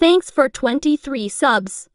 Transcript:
Thanks for 23 subs.